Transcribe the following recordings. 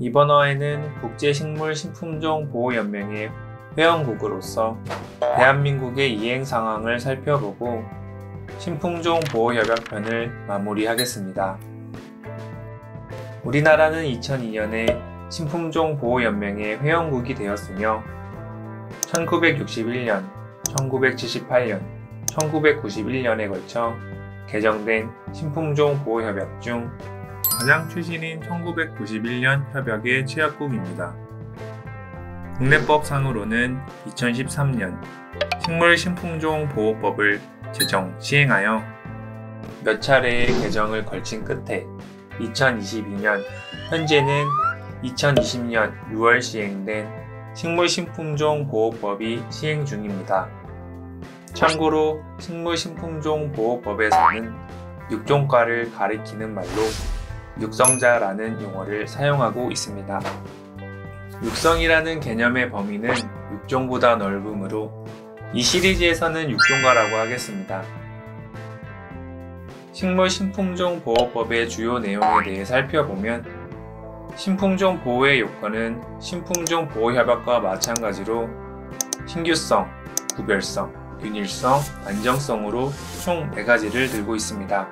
이번 화에는 국제식물식품종 보호연맹의 회원국으로서 대한민국의 이행 상황을 살펴보고 신품종 보호협약편을 마무리하겠습니다. 우리나라는 2002년에 신품종 보호연맹의 회원국이 되었으며 1961년, 1978년, 1991년에 걸쳐 개정된 신품종 보호협약 중 가장 최신인 1991년 협약의 취약국입니다. 국내법상으로는 2013년 식물 신품종 보호법을 제정, 시행하여 몇 차례의 개정을 걸친 끝에 2022년 현재는 2020년 6월 시행된 식물 신품종 보호법이 시행 중입니다. 참고로 식물신품종 보호법에서는 육종과를 가리키는 말로 육성자라는 용어를 사용하고 있습니다. 육성이라는 개념의 범위는 육종보다 넓으므로 이 시리즈에서는 육종과라고 하겠습니다. 식물 신품종 보호법의 주요 내용에 대해 살펴보면 신품종 보호의 요건은 신품종 보호협약과 마찬가지로 신규성, 구별성, 균일성, 안정성으로 총 4가지를 들고 있습니다.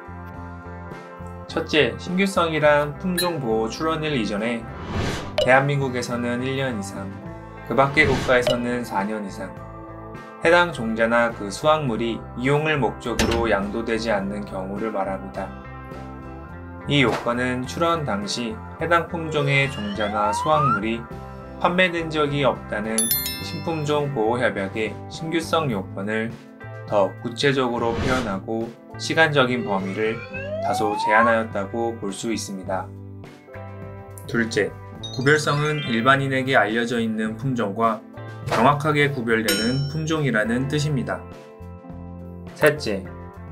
첫째, 신규성이란 품종보호 출원일 이전에 대한민국에서는 1년 이상, 그 밖의 국가에서는 4년 이상, 해당 종자나 그 수확물이 이용을 목적으로 양도되지 않는 경우를 말합니다. 이 요건은 출원 당시 해당 품종의 종자나 수확물이 판매된 적이 없다는 신품종 보호협약의 신규성 요건을 더 구체적으로 표현하고 시간적인 범위를 다소 제한하였다고 볼 수 있습니다. 둘째, 구별성은 일반인에게 알려져 있는 품종과 정확하게 구별되는 품종이라는 뜻입니다. 셋째,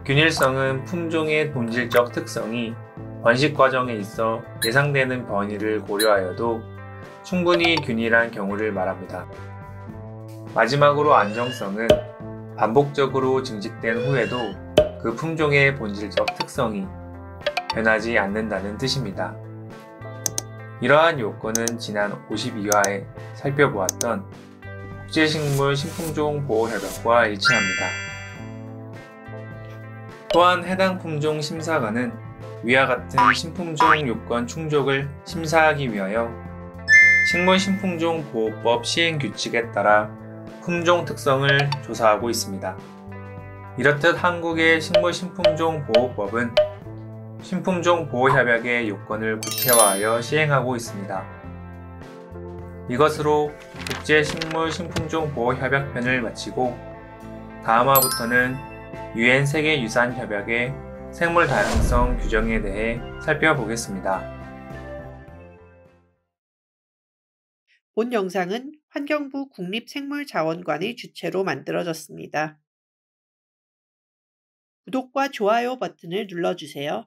균일성은 품종의 본질적 특성이 번식 과정에 있어 예상되는 변이를 고려하여도 충분히 균일한 경우를 말합니다. 마지막으로 안정성은 반복적으로 증식된 후에도 그 품종의 본질적 특성이 변하지 않는다는 뜻입니다. 이러한 요건은 지난 52화에 살펴보았던 국제식물 신품종 보호협약과 일치합니다. 또한 해당 품종 심사관은 위와 같은 신품종 요건 충족을 심사하기 위하여 식물 신품종 보호법 시행 규칙에 따라 품종 특성을 조사하고 있습니다. 이렇듯 한국의 식물신품종 보호법은 신품종 보호협약의 요건을 구체화하여 시행하고 있습니다. 이것으로 국제식물신품종 보호협약편을 마치고 다음화부터는 유엔 세계유산협약의 생물 다양성 규정에 대해 살펴보겠습니다. 본 영상은 환경부 국립생물자원관의 주체로 만들어졌습니다. 구독과 좋아요 버튼을 눌러주세요.